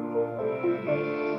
Música